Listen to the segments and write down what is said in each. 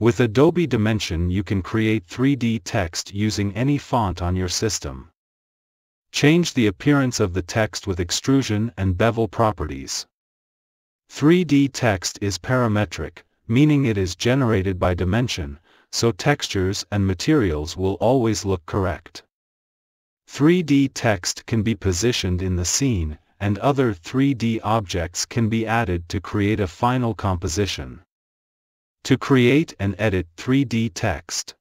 With Adobe Dimension you can create 3D text using any font on your system. Change the appearance of the text with extrusion and bevel properties. 3D text is parametric, meaning it is generated by dimension, so textures and materials will always look correct. 3D text can be positioned in the scene, and other 3D objects can be added to create a final composition. To create and edit 3D text.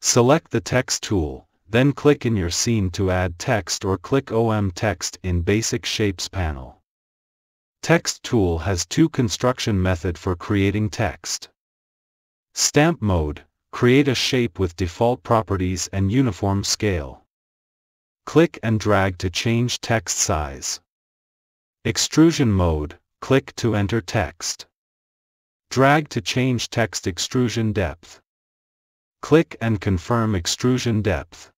Select the Text tool, then click in your scene to add text or click OM Text in Basic Shapes panel. Text tool has two construction method for creating text. Stamp mode, create a shape with default properties and uniform scale. Click and drag to change text size. Extrusion mode, click to enter text. Drag to change text extrusion depth. Click and confirm extrusion depth.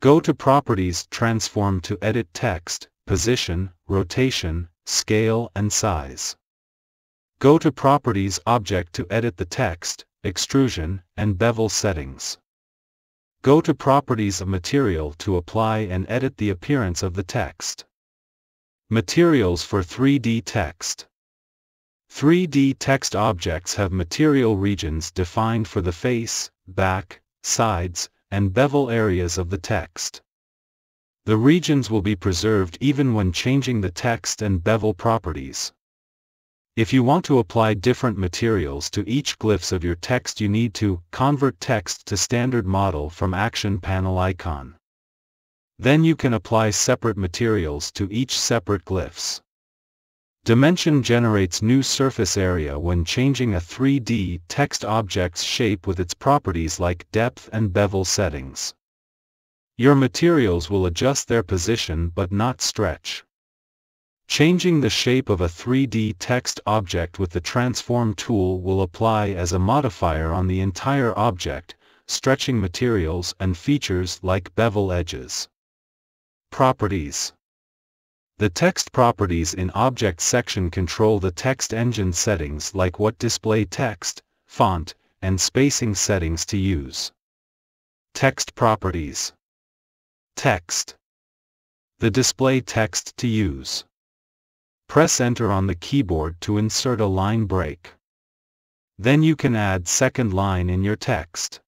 Go to Properties Transform to edit text, position, rotation, scale and size. Go to Properties Object to edit the text, extrusion, and bevel settings. Go to Properties of Material to apply and edit the appearance of the text. Materials for 3D text. 3D text objects have material regions defined for the face, back, sides, and bevel areas of the text. The regions will be preserved even when changing the text and bevel properties. If you want to apply different materials to each glyphs of your text you need to convert text to standard model from action panel icon. Then you can apply separate materials to each separate glyphs. Dimension generates new surface area when changing a 3D text object's shape with its properties like depth and bevel settings. Your materials will adjust their position but not stretch. Changing the shape of a 3D text object with the Transform tool will apply as a modifier on the entire object, stretching materials and features like bevel edges. Properties the text properties in Object section control the text engine settings like what display text, font, and spacing settings to use. Text properties. Text. The display text to use. Press enter on the keyboard to insert a line break. Then you can add second line in your text.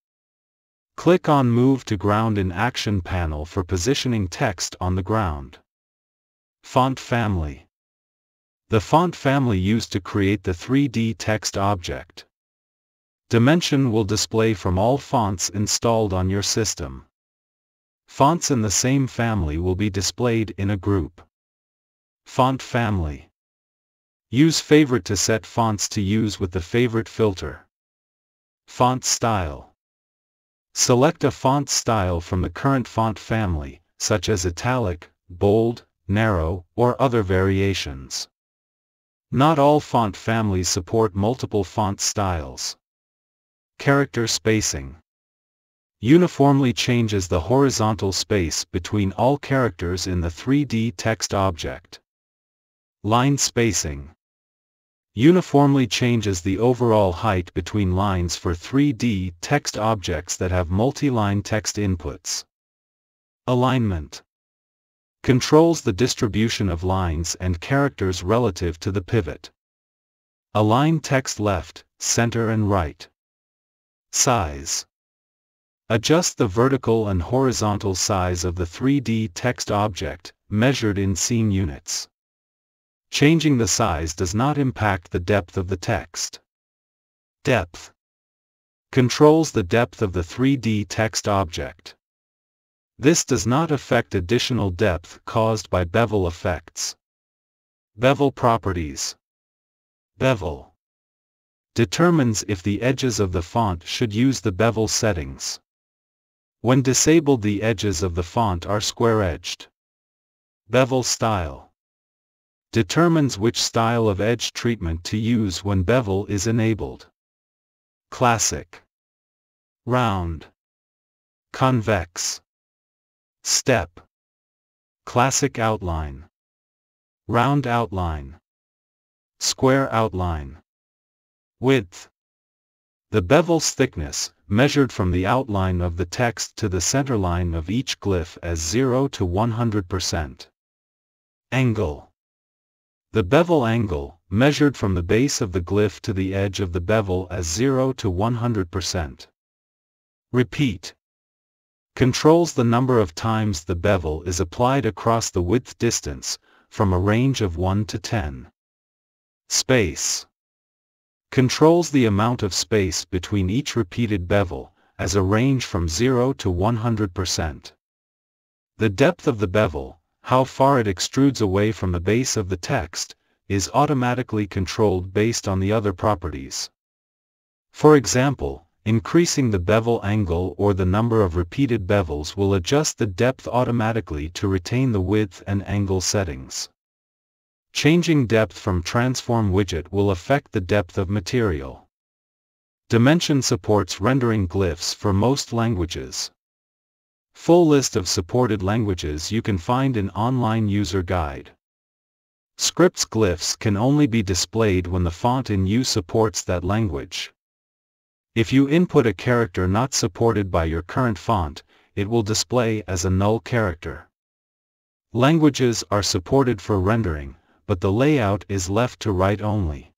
Click on Move to Ground in Action panel for positioning text on the ground. Font family. The font family used to create the 3D text object. Dimension will display from all fonts installed on your system. Fonts in the same family will be displayed in a group. Font family. Use favorite to set fonts to use with the favorite filter. Font style. Select a font style from the current font family, such as italic, bold, narrow, or other variations. Not all font families support multiple font styles. Character spacing uniformly changes the horizontal space between all characters in the 3D text object. Line spacing uniformly changes the overall height between lines for 3D text objects that have multi-line text inputs. Alignment controls the distribution of lines and characters relative to the pivot. Align text left, center and right. Size. Adjust the vertical and horizontal size of the 3D text object, measured in scene units. Changing the size does not impact the depth of the text. Depth. Controls the depth of the 3D text object. This does not affect additional depth caused by bevel effects. Bevel properties. Bevel determines if the edges of the font should use the bevel settings. When disabled the edges of the font are square-edged. Bevel style determines which style of edge treatment to use when bevel is enabled. Classic Round Convex Step. Classic outline. Round outline. Square outline. Width. The bevel's thickness, measured from the outline of the text to the centerline of each glyph as 0 to 100%. Angle. The bevel angle, measured from the base of the glyph to the edge of the bevel as 0 to 100%. Repeat controls the number of times the bevel is applied across the width distance, from a range of 1 to 10. Space controls the amount of space between each repeated bevel, as a range from 0 to 100%. The depth of the bevel, how far it extrudes away from the base of the text, is automatically controlled based on the other properties. For example, increasing the bevel angle or the number of repeated bevels will adjust the depth automatically to retain the width and angle settings. Changing depth from transform widget will affect the depth of material. Dimension supports rendering glyphs for most languages. Full list of supported languages you can find in online user guide. Scripts glyphs can only be displayed when the font in use supports that language. If you input a character not supported by your current font, it will display as a null character. Languages are supported for rendering, but the layout is left to right only.